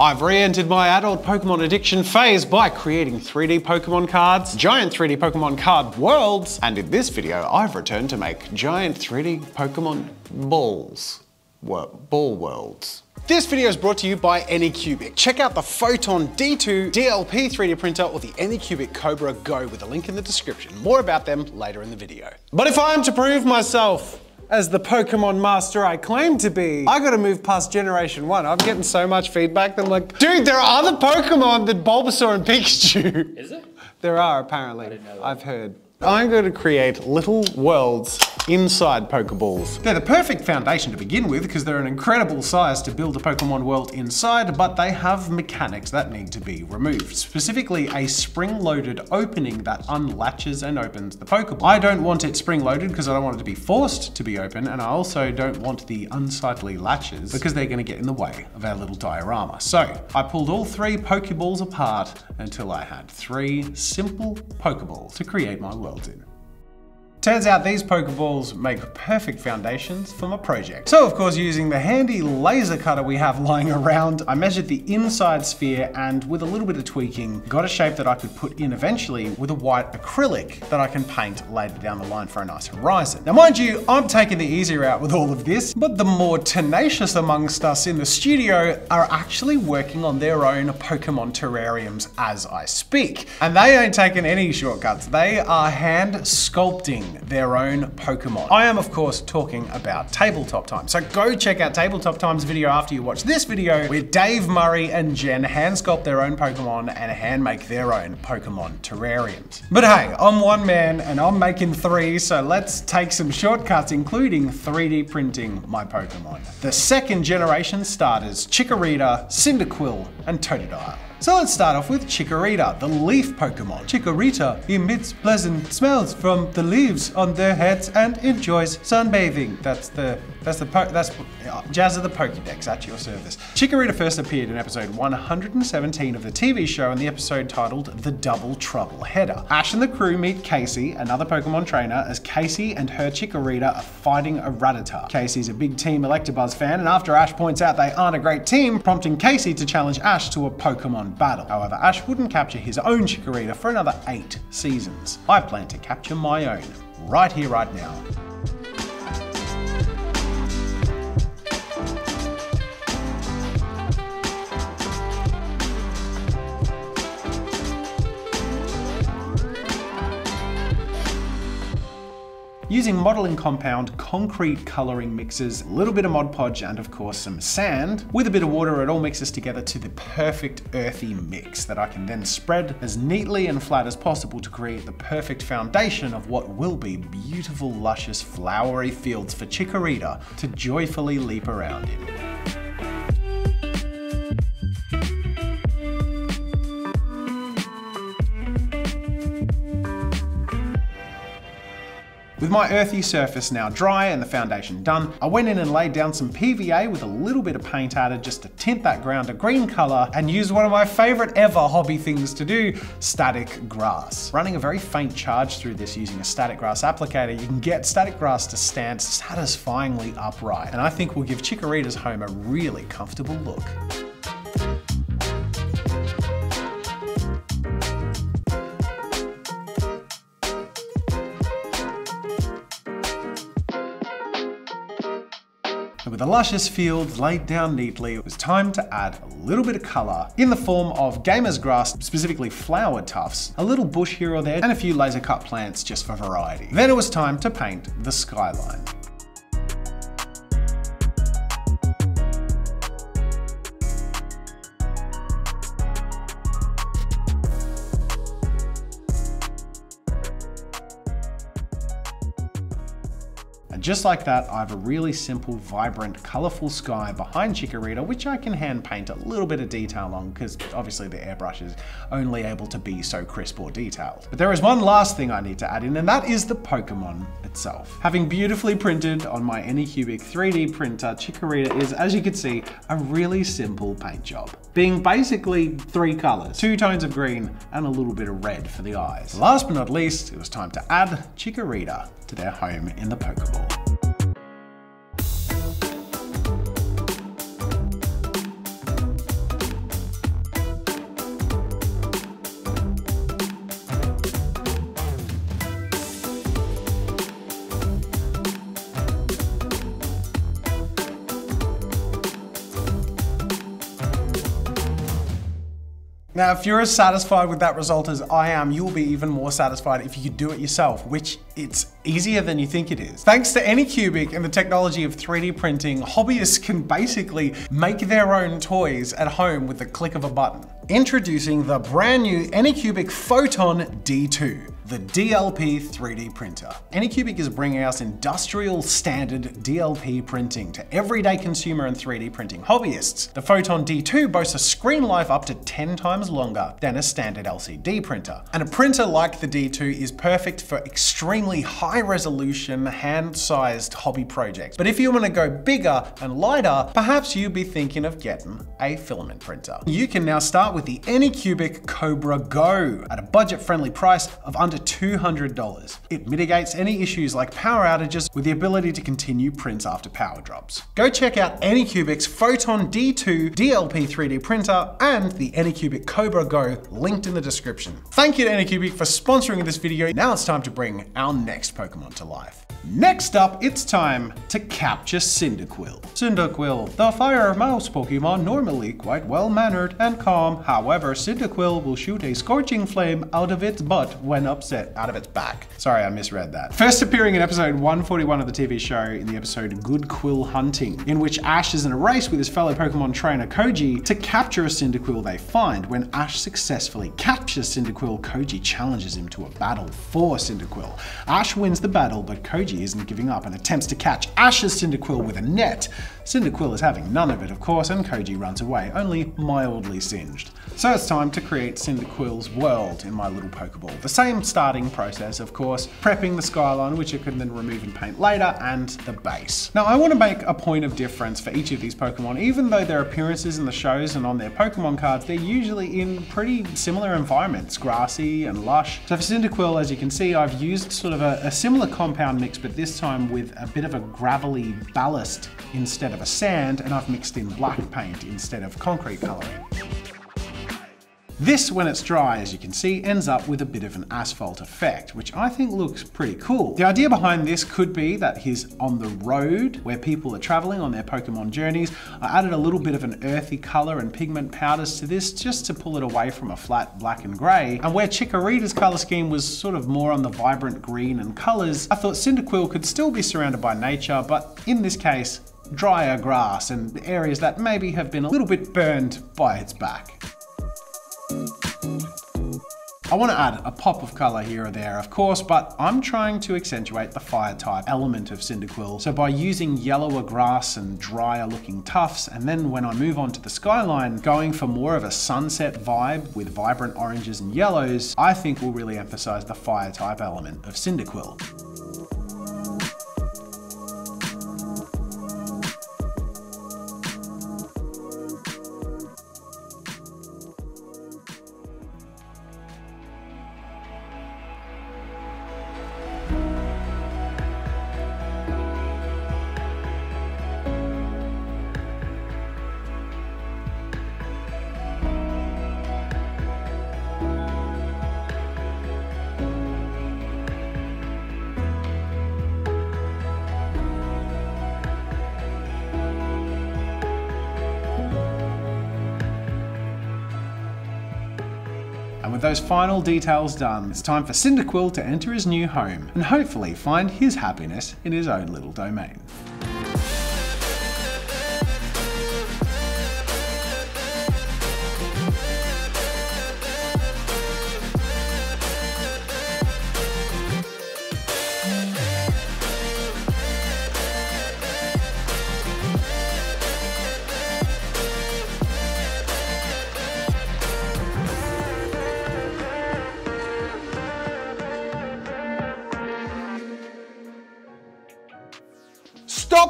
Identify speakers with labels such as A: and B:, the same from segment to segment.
A: I've re-entered my adult Pokemon addiction phase by creating 3D Pokemon cards, giant 3D Pokemon card worlds, and in this video I've returned to make giant 3D Pokemon balls. Ball worlds. This video is brought to you by Anycubic. Check out the Photon D2 DLP 3D printer or the Anycubic Kobra Go with a link in the description. More about them later in the video. But if I'm to prove myself as the Pokemon master I claim to be, I gotta move past generation one. I'm getting so much feedback that I'm like, dude, there are other Pokemon than Bulbasaur and Pikachu.
B: Is it?
A: There are apparently, I've heard. I'm going to create little worlds inside Pokeballs. They're the perfect foundation to begin with because they're an incredible size to build a Pokemon world inside, but they have mechanics that need to be removed. Specifically, a spring-loaded opening that unlatches and opens the Pokeball. I don't want it spring-loaded because I don't want it to be forced to be open, and I also don't want the unsightly latches because they're going to get in the way of our little diorama. So, I pulled all three Pokeballs apart until I had three simple Pokeballs to create my world in. Turns out these Pokeballs make perfect foundations for my project. So of course using the handy laser cutter we have lying around, I measured the inside sphere and with a little bit of tweaking, got a shape that I could put in eventually with a white acrylic that I can paint later down the line for a nice horizon. Now mind you, I'm taking the easy route with all of this, but the more tenacious amongst us in the studio are actually working on their own Pokemon terrariums as I speak. And they ain't taking any shortcuts. They are hand sculpting their own Pokemon. I am, of course, talking about Tabletop Time. So go check out Tabletop Time's video after you watch this video where Dave Murray and Jen hand sculpt their own Pokemon and hand make their own Pokemon terrariums. But hey, I'm one man and I'm making three, so let's take some shortcuts, including 3D printing my Pokemon. The second generation starters, Chikorita, Cyndaquil, and Totodile. So let's start off with Chikorita, the leaf Pokemon. Chikorita emits pleasant smells from the leaves on their heads and enjoys sunbathing. That's the that's the that's uh, Jazz of the Pokédex at your service. Chikorita first appeared in episode 117 of the TV show in the episode titled The Double Trouble Header. Ash and the crew meet Casey, another Pokemon trainer, as Casey and her Chikorita are fighting a Rattata. Casey's a big Team Electabuzz fan, and after Ash points out they aren't a great team, prompting Casey to challenge Ash to a Pokemon battle. However, Ash wouldn't capture his own Chikorita for another eight seasons. I plan to capture my own, right here, right now. Using modeling compound, concrete coloring mixes, a little bit of Mod Podge, and of course some sand. With a bit of water, it all mixes together to the perfect earthy mix that I can then spread as neatly and flat as possible to create the perfect foundation of what will be beautiful, luscious, flowery fields for Chikorita to joyfully leap around in. With my earthy surface now dry and the foundation done, I went in and laid down some PVA with a little bit of paint added just to tint that ground a green color and used one of my favorite ever hobby things to do, static grass. Running a very faint charge through this using a static grass applicator, you can get static grass to stand satisfyingly upright. And I think will give Chikorita's home a really comfortable look. With the luscious fields laid down neatly, it was time to add a little bit of colour in the form of gamer's grass, specifically flower tufts, a little bush here or there, and a few laser cut plants just for variety. Then it was time to paint the skyline. Just like that, I have a really simple, vibrant, colorful sky behind Chikorita, which I can hand paint a little bit of detail on because obviously the airbrush is only able to be so crisp or detailed. But there is one last thing I need to add in, and that is the Pokemon itself. Having beautifully printed on my Anycubic 3D printer, Chikorita is, as you can see, a really simple paint job. Being basically three colors, two tones of green and a little bit of red for the eyes. Last but not least, it was time to add Chikorita to their home in the Pokeball. Now, if you're as satisfied with that result as I am, you'll be even more satisfied if you do it yourself, which it's easier than you think it is. Thanks to Anycubic and the technology of 3D printing, hobbyists can basically make their own toys at home with the click of a button. Introducing the brand new Anycubic Photon D2 the DLP 3D printer. Anycubic is bringing us industrial standard DLP printing to everyday consumer and 3D printing hobbyists. The Photon D2 boasts a screen life up to 10 times longer than a standard LCD printer. And a printer like the D2 is perfect for extremely high resolution, hand-sized hobby projects. But if you want to go bigger and lighter, perhaps you'd be thinking of getting a filament printer. You can now start with the Anycubic Kobra Go at a budget-friendly price of under $200. It mitigates any issues like power outages with the ability to continue prints after power drops. Go check out Anycubic's Photon D2 DLP 3D printer and the Anycubic Kobra Go linked in the description. Thank you to Anycubic for sponsoring this video. Now it's time to bring our next Pokemon to life. Next up, it's time to capture Cyndaquil. Cyndaquil, the fire mouse Pokemon, normally quite well-mannered and calm. However, Cyndaquil will shoot a scorching flame out of its butt when upset, out of its back. Sorry, I misread that. First appearing in episode 141 of the TV show in the episode Good Quill Hunting, in which Ash is in a race with his fellow Pokemon trainer Koji to capture a Cyndaquil they find. When Ash successfully captures Cyndaquil, Koji challenges him to a battle for Cyndaquil. Ash wins the battle, but Koji isn't giving up and attempts to catch Ash's Cyndaquil with a net. Cyndaquil is having none of it, of course, and Koji runs away, only mildly singed. So it's time to create Cyndaquil's world in my little Pokeball. The same starting process, of course, prepping the skyline, which I can then remove and paint later, and the base. Now, I want to make a point of difference for each of these Pokemon. Even though their appearances in the shows and on their Pokemon cards, they're usually in pretty similar environments, grassy and lush. So for Cyndaquil, as you can see, I've used sort of a, a similar compound mix, but this time with a bit of a gravelly ballast instead of a sand, and I've mixed in black paint instead of concrete coloring. This, when it's dry, as you can see, ends up with a bit of an asphalt effect, which I think looks pretty cool. The idea behind this could be that he's on the road where people are traveling on their Pokemon journeys. I added a little bit of an earthy color and pigment powders to this just to pull it away from a flat black and gray. And where Chikorita's color scheme was sort of more on the vibrant green and colors, I thought Cyndaquil could still be surrounded by nature, but in this case, drier grass and areas that maybe have been a little bit burned by its back. I want to add a pop of color here or there, of course, but I'm trying to accentuate the fire type element of Cyndaquil. So by using yellower grass and drier looking tufts, and then when I move on to the skyline, going for more of a sunset vibe with vibrant oranges and yellows, I think will really emphasize the fire type element of Cyndaquil. With those final details done, it's time for Cyndaquil to enter his new home and hopefully find his happiness in his own little domain.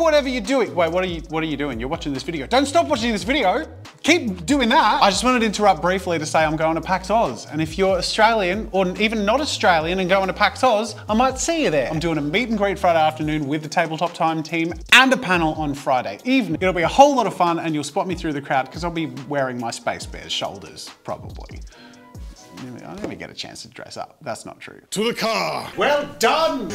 A: Whatever you're doing. Wait, what are you what are you doing? You're watching this video. Don't stop watching this video. Keep doing that. I just wanted to interrupt briefly to say I'm going to PAX AUS. And if you're Australian or even not Australian and going to PAX AUS, I might see you there. I'm doing a meet and greet Friday afternoon with the Tabletop Time team and a panel on Friday evening. It'll be a whole lot of fun and you'll spot me through the crowd because I'll be wearing my Space Bears shoulders, probably I didn't get a chance to dress up. That's not true.
B: To the car!
A: Well done!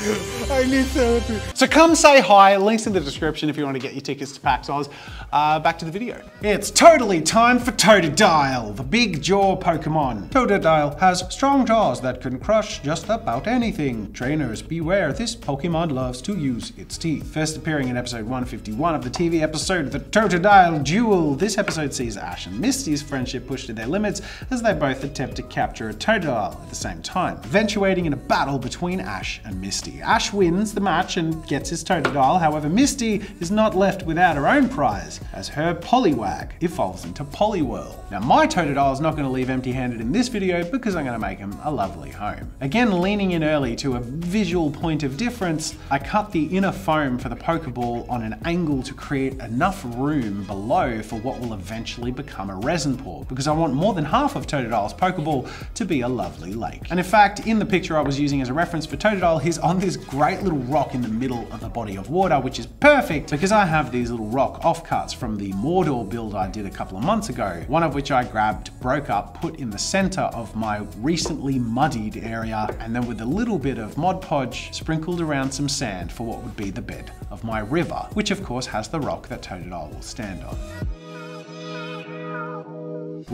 B: I need therapy.
A: So come say hi, links in the description if you want to get your tickets to PAX AUS. Uh, back to the video. It's totally time for Totodile, the big jaw Pokemon. Totodile has strong jaws that can crush just about anything. Trainers, beware, this Pokemon loves to use its teeth. First appearing in episode 151 of the TV episode The Totodile Duel, this episode sees Ash and Misty's friendship pushed to their limits as they both attempt to capture a Totodile at the same time, eventuating in a battle between Ash and Misty. Ash wins the match and gets his Totodile, however Misty is not left without her own prize, as her Poliwag evolves into Poliwhirl. Now my Totodile is not going to leave empty-handed in this video because I'm going to make him a lovely home. Again, leaning in early to a visual point of difference, I cut the inner foam for the Pokeball on an angle to create enough room below for what will eventually become a resin pour, because I want more than half of Totodile's Pokeball to be a lovely lake. And in fact, in the picture I was using as a reference for Totodile, he's on this great little rock in the middle of a body of water, which is perfect because I have these little rock offcuts from the Mordor build I did a couple of months ago, one of which I grabbed, broke up, put in the center of my recently muddied area, and then with a little bit of Mod Podge, sprinkled around some sand for what would be the bed of my river, which of course has the rock that Totodile will stand on.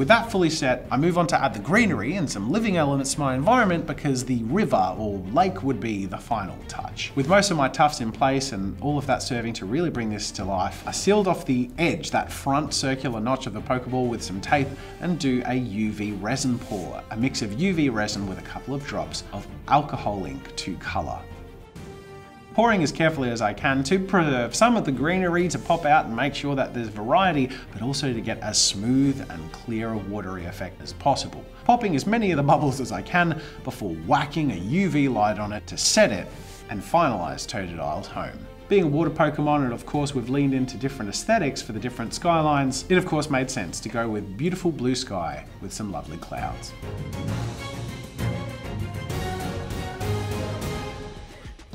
A: With that fully set, I move on to add the greenery and some living elements to my environment because the river or lake would be the final touch. With most of my tufts in place and all of that serving to really bring this to life, I sealed off the edge, that front circular notch of the Pokeball with some tape and do a UV resin pour, a mix of UV resin with a couple of drops of alcohol ink to color pouring as carefully as I can to preserve some of the greenery to pop out and make sure that there's variety, but also to get as smooth and clear a watery effect as possible. Popping as many of the bubbles as I can before whacking a UV light on it to set it and finalize Totodile's home. Being a water Pokemon, and of course we've leaned into different aesthetics for the different skylines, it of course made sense to go with beautiful blue sky with some lovely clouds.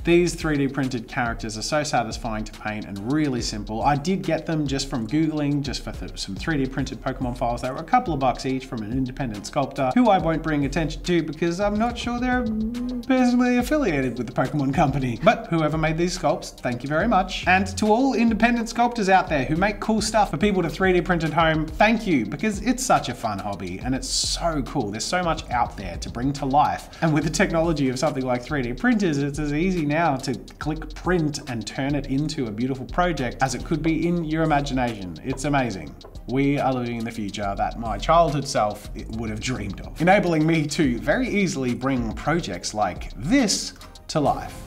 A: These 3D printed characters are so satisfying to paint and really simple. I did get them just from Googling, just for some 3D printed Pokemon files. They were a couple of bucks each from an independent sculptor, who I won't bring attention to because I'm not sure they're personally affiliated with the Pokemon company. But whoever made these sculpts, thank you very much. And to all independent sculptors out there who make cool stuff for people to 3D print at home, thank you, because it's such a fun hobby and it's so cool. There's so much out there to bring to life. And with the technology of something like 3D printers, it's as easy now now to click print and turn it into a beautiful project as it could be in your imagination. It's amazing. We are living in the future that my childhood self would have dreamed of, enabling me to very easily bring projects like this to life.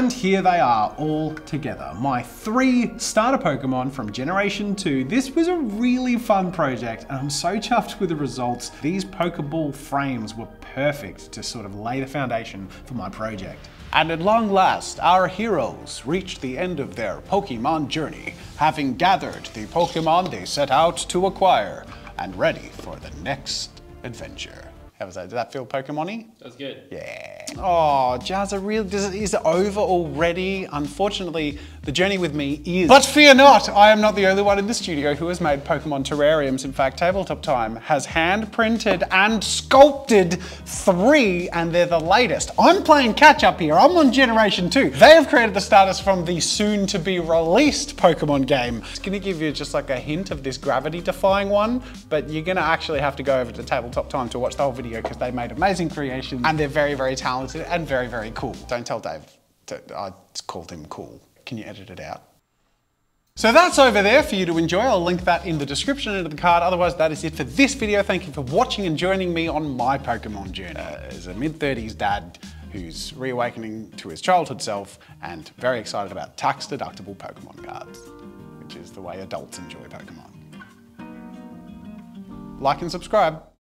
A: And here they are all together. My three starter Pokemon from Generation 2. This was a really fun project and I'm so chuffed with the results. These Pokeball frames were perfect to sort of lay the foundation for my project. And at long last, our heroes reached the end of their Pokemon journey, having gathered the Pokemon they set out to acquire and ready for the next adventure. How was that? Did that feel Pokemon-y?
C: That's good.
A: Yeah. Oh, Jazza, really, is it over already? Unfortunately, the journey with me is. But fear not, I am not the only one in the studio who has made Pokemon terrariums. In fact, Tabletop Time has hand printed and sculpted three, and they're the latest. I'm playing catch up here. I'm on Generation 2. They have created the starters from the soon to be released Pokemon game. It's gonna give you just like a hint of this gravity defying one, but you're gonna actually have to go over to Tabletop Time to watch the whole video because they made amazing creations and they're very, very talented and very, very cool. Don't tell Dave. that I called him cool. Can you edit it out? So that's over there for you to enjoy. I'll link that in the description under the card. Otherwise, that is it for this video. Thank you for watching and joining me on my Pokemon journey. Uh, as a mid-30s dad who's reawakening to his childhood self and very excited about tax-deductible Pokemon cards, which is the way adults enjoy Pokemon. Like and subscribe.